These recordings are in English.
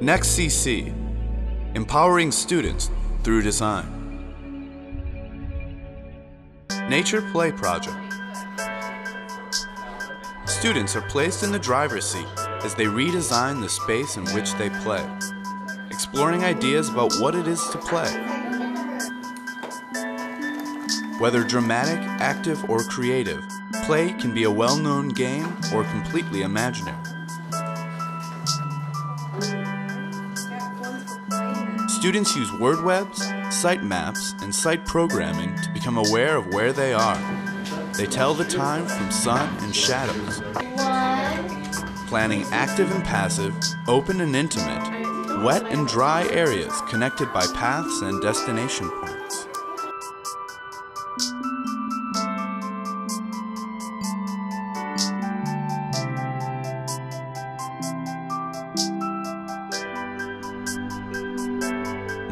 Next CC, empowering students through design. Nature Play Project. Students are placed in the driver's seat as they redesign the space in which they play, exploring ideas about what it is to play. Whether dramatic, active, or creative, play can be a well-known game or completely imaginary. Students use word webs, site maps, and site programming to become aware of where they are. They tell the time from sun and shadows. Planning active and passive, open and intimate, wet and dry areas connected by paths and destination points.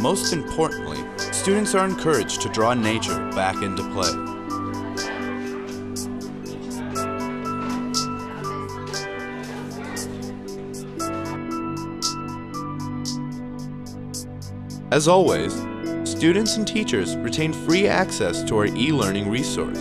Most importantly, students are encouraged to draw nature back into play. As always, students and teachers retain free access to our e-learning resource.